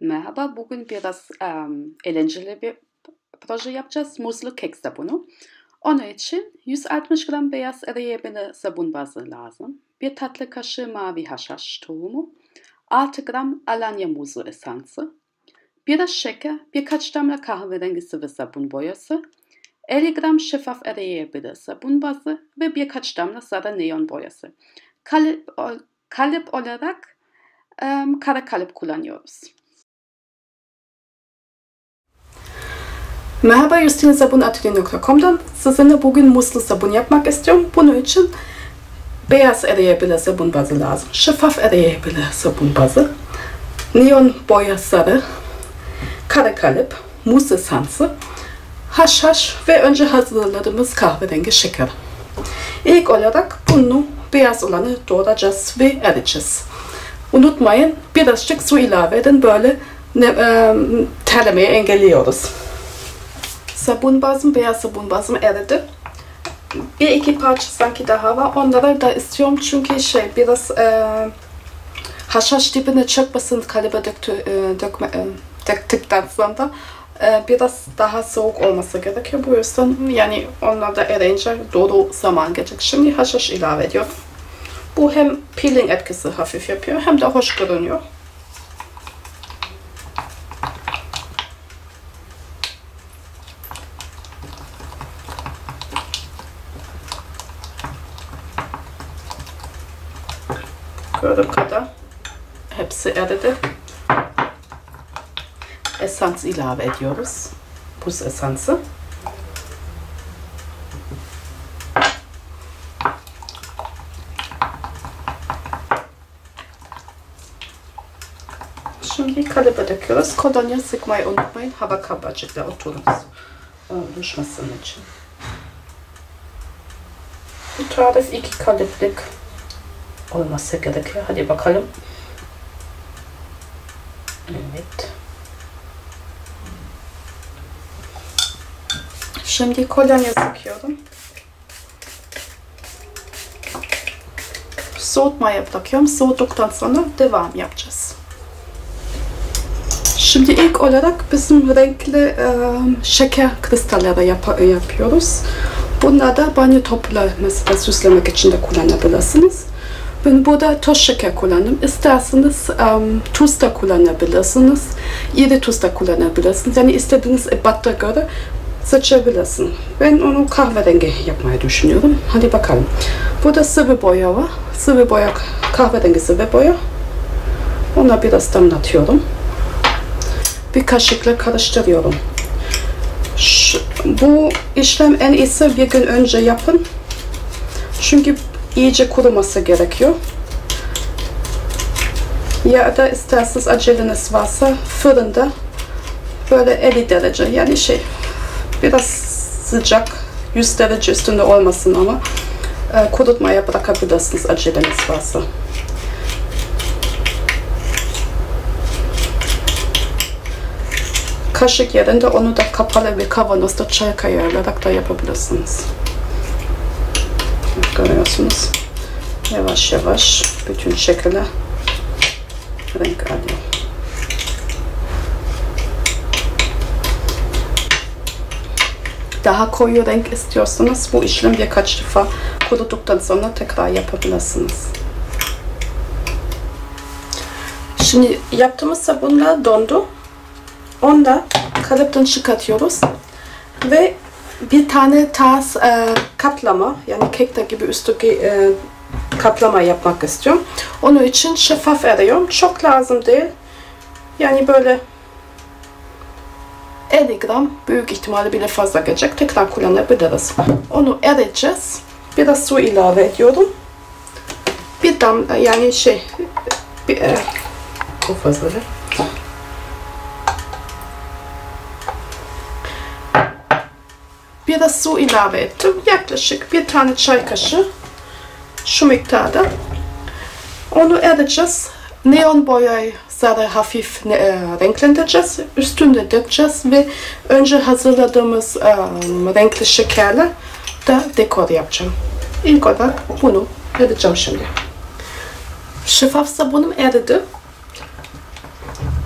Merhaba, bugün biraz um, eğlenceli bir proje yapacağız. Muzlu kek sabunu. Onun için 160 gram beyaz eriyebili sabun bazı lazım. Bir tatlı kaşığı mavi haşhaş tohumu, 6 gram alanya muzu esansı, biraz şeker, birkaç damla kahverengi sıvı sabun boyası, 50 gram şeffaf eriyebili sabun bazı ve birkaç damla sarı neon boyası. Kalıp, kalıp olarak um, kara kalıp kullanıyoruz. Merhaba Justina Sabun Atölye.com'dan sizinle bugün muslu sabun yapmak istiyorum. Bunun için beyaz eriyebilir sabun bazı lazım. Şeffaf eriyebilir sabun bazı. Neon boya sarı, kara kalıp, muz esansı, haşhaş ve önce hazırladığımız kahverengi şeker. İlk olarak bunu beyaz olanı doğrayacağız ve ereceğiz. Unutmayın birazcık su ilave edin böyle ne, e, terlemeyi engelliyoruz. Sabun bazım, beyaz sabun bazım eridi. Bir iki parça sanki daha var. Onları da istiyorum çünkü şey biraz e, haşhaş dibine çökmesin kalıba döktü, e, dökme, e, döktükten sonra e, biraz daha soğuk olması gerekiyor. Bu yüzden yani onlar da erince doğru zaman gelecek. Şimdi haşhaş ilave ediyorum. Bu hem peeling etkisi hafif yapıyor hem de hoş görünüyor. Gördüğüm kadar hepsi eridi. Esans ilave ediyoruz. Buz esansı. Şimdi kalıba döküyoruz. Kolonya sıkmayı unutmayın. Hava kabarcıkla otururuz. Düşmesin için. Bu tarif iki kalıplık olması gerekiyor. Hadi bakalım. Evet. Şimdi kolonya sıkıyorum. Soğutmaya bırakıyorum. Soğuduktan sonra devam yapacağız. Şimdi ilk olarak bizim renkli e, şeker kristalleri yap yapıyoruz. Bunları da banyo topları mesela süslemek için de kullanabilirsiniz. Ben burada toz şeker kullandım. İsterseniz um, tuz da kullanabilirsiniz. İri tuz da kullanabilirsiniz. Yani istediğiniz ebata göre seçebilirsin. Ben onu kahverengi yapmayı düşünüyorum. Hadi bakalım. Burada sıvı boya var. Sıvı boya, kahverengi sıvı boya. Ona biraz damlatıyorum. Bir kaşıkla karıştırıyorum. Şu, bu işlem en iyisi bir gün önce yapın. Çünkü iyice kuruması gerekiyor. Ya da isterseniz aceleniz varsa fırında böyle 50 derece yani şey biraz sıcak 100 derece üstünde olmasın ama e, kurutmaya bırakabilirsiniz aceleniz varsa. Kaşık yerinde onu da kapalı bir kavanozda çay kayarlarak da yapabilirsiniz. Görüyorsunuz. Yavaş yavaş bütün şekilde renk alıyor. Daha koyu renk istiyorsanız bu işlem birkaç defa kuruduktan sonra tekrar yapabilirsiniz. Şimdi yaptığımız sabunlar dondu. Onu da kalıptan çıkartıyoruz. Ve bir tane tas e, kaplama yani kekte gibi üstteki e, kaplama yapmak istiyorum. Onun için şeffaf eriyorum. Çok lazım değil. Yani böyle 50 gram büyük ihtimalle bile fazla gelecek. Tekrar kullanabiliriz. Onu ereceğiz. Biraz su ilave ediyorum. Bir damla yani şey bir, e, bu fazla. Biraz su ilave ettim. Yaklaşık bir tane çay kaşığı şu miktarda. Onu ereceğiz. Neon boyayı sarı hafif e, renklendireceğiz. Üstünde dökeceğiz ve önce hazırladığımız e, renkli şekerle de dekor yapacağım. İlk olarak bunu edeceğim şimdi. Şeffaf sabunum eridi.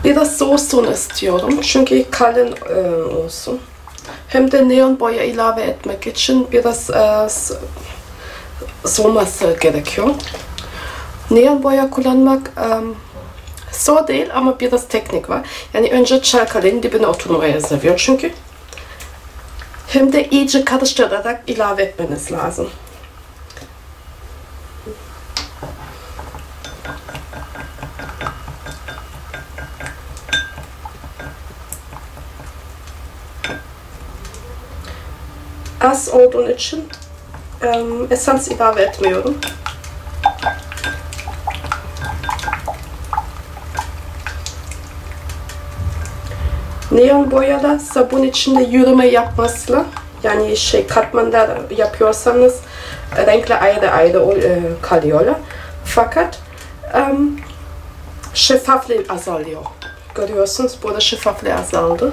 Biraz soğusun istiyorum. Çünkü kalın e, olsun. Hem de neon boya ilave etmek için biraz e, soğuması gerekiyor. Neon boya kullanmak e, zor değil ama biraz teknik var. Yani önce çarkalın dibine oturmaya seviyor çünkü. Hem de iyice karıştırarak ilave etmeniz lazım. Az olduğun için um, esans ilave etmiyorum. Neon boyada sabun içinde yürüme yapmasıyla yani şey katmanlar yapıyorsanız renkler ayrı ayrı e, kalıyorlar. Fakat um, şeffaflığı azalıyor. Görüyorsunuz burada şeffaflığı azaldı.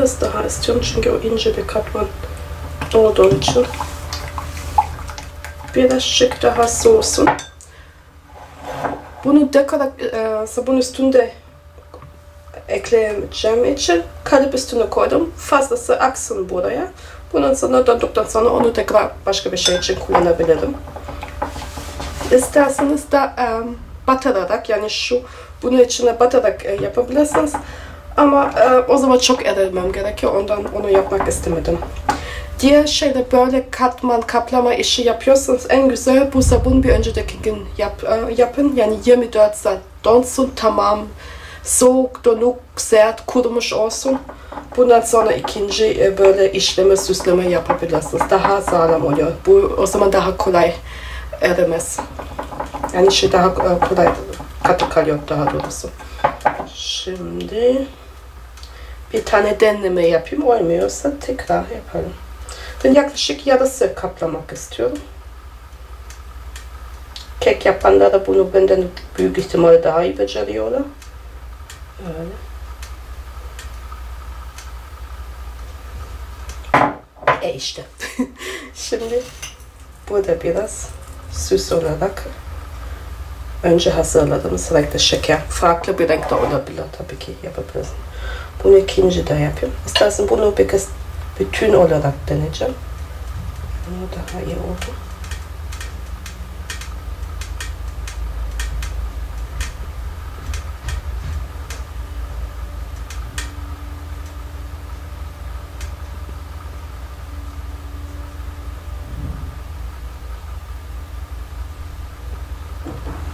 Biraz daha istiyorum çünkü o ince bir katman olduğu için. Birazcık daha soğusun. Bunu dekora e, sabun üstünde ekleyeceğim için kalıp üstüne koydum. Fazlası aksın buraya. Bunun sonra döndükten sonra onu tekrar başka bir şey için kullanabilirim. İsterseniz de e, batırarak yani şu bunun içine batarak e, yapabilirsiniz. Ama e, o zaman çok erilmem gerekiyor. Ondan onu yapmak istemedim. Diğer şeyde böyle katman kaplama işi yapıyorsanız en güzel bu sabun bir önceki gün yap, e, yapın. Yani 24 saat donsun tamam. Soğuk, donuk, sert, kurumuş olsun. Bundan sonra ikinci e, böyle işleme, süsleme yapabilirsiniz. Daha sağlam oluyor. Bu o zaman daha kolay erimez. Yani şey daha e, kolay katı kalıyor daha doğrusu. Şimdi bir tane deneme yapayım. Olmuyorsa tekrar yapalım. Ben yaklaşık yarısı kaplamak istiyorum. Kek yapanlar da bunu benden büyük ihtimalle daha iyi beceriyorlar. Öyle. E işte. Şimdi burada biraz süs olarak önce hazırladığımız renkte şeker. Farklı bir renkte olabilir tabii ki yapabilirsin. Bunu ikinci de yapıyorum. İstersen bunu bir kez bütün olarak deneyeceğim. Bunu daha iyi oldu.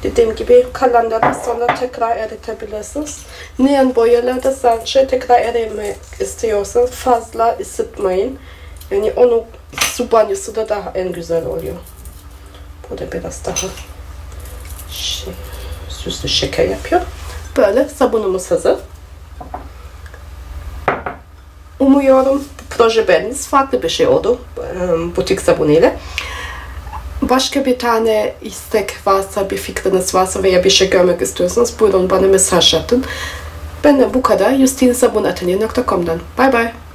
Dediğim gibi kalanları sonra tekrar eritebilirsiniz. Neon boyalarda sadece tekrar erimek istiyorsanız fazla ısıtmayın. Yani onu su banyosu da daha en güzel oluyor. Burada biraz daha şey, süslü şeker yapıyor. Böyle sabunumuz hazır. Umuyorum bu proje beğendiniz. Farklı bir şey oldu butik sabunuyla. Başka bir tane istek varsa, bir fikriniz varsa veya bir şey görmek istiyorsanız buyurun bana mesaj atın. Ben bu kadar. justinsabunaatelier.com'dan. Bye bye.